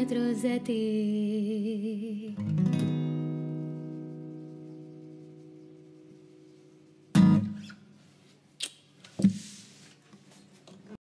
notre ti.